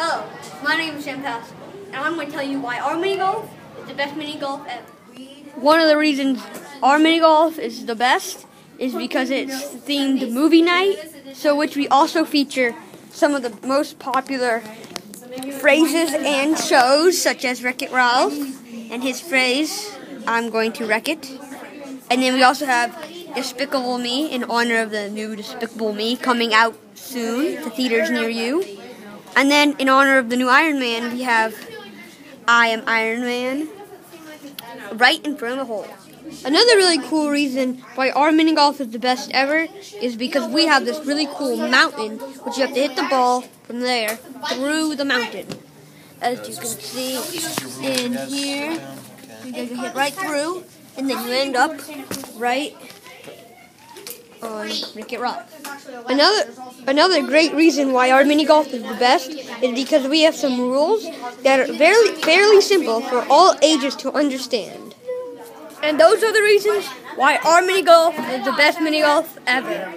Hello, my name is Sam Pascal, and I'm going to tell you why our mini golf is the best mini golf ever. One of the reasons our mini golf is the best is because it's themed movie night, so which we also feature some of the most popular phrases and shows, such as Wreck It Ralph and his phrase, I'm going to wreck it. And then we also have Despicable Me in honor of the new Despicable Me coming out soon to theaters near you. And then in honor of the new Iron Man, we have I Am Iron Man right in front of the hole. Another really cool reason why our mini golf is the best ever is because we have this really cool mountain, which you have to hit the ball from there through the mountain. As you can see in here, you hit right through, and then you end up right on Ralph. Another another great reason why our mini golf is the best is because we have some rules that are very fairly simple for all ages to understand. And those are the reasons why our mini golf is the best mini golf ever.